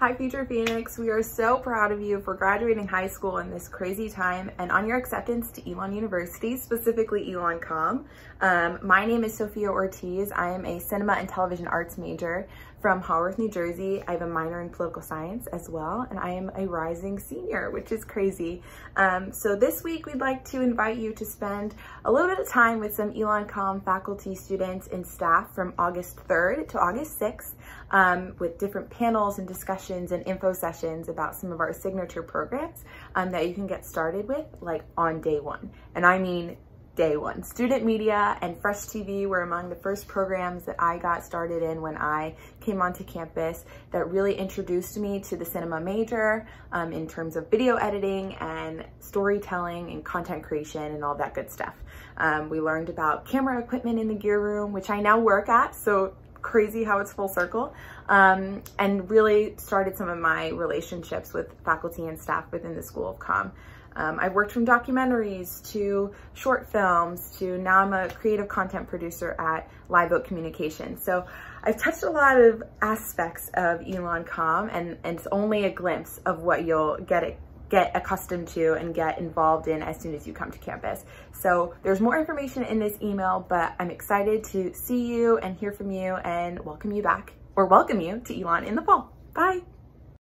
Hi Future Phoenix, we are so proud of you for graduating high school in this crazy time and on your acceptance to Elon University, specifically ElonComm. Um, my name is Sophia Ortiz. I am a cinema and television arts major from Haworth, New Jersey. I have a minor in political science as well, and I am a rising senior, which is crazy. Um, so this week we'd like to invite you to spend a little bit of time with some ElonComm faculty, students, and staff from August 3rd to August 6th um, with different panels and discussions and info sessions about some of our signature programs um, that you can get started with like on day one. And I mean day one. Student Media and Fresh TV were among the first programs that I got started in when I came onto campus that really introduced me to the cinema major um, in terms of video editing and storytelling and content creation and all that good stuff. Um, we learned about camera equipment in the gear room, which I now work at, so crazy how it's full circle um, and really started some of my relationships with faculty and staff within the School of Com. Um, I've worked from documentaries to short films to now I'm a creative content producer at Live Oak Communications. So I've touched a lot of aspects of ElonComm and, and it's only a glimpse of what you'll get get accustomed to and get involved in as soon as you come to campus. So there's more information in this email, but I'm excited to see you and hear from you and welcome you back or welcome you to Elon in the fall. Bye.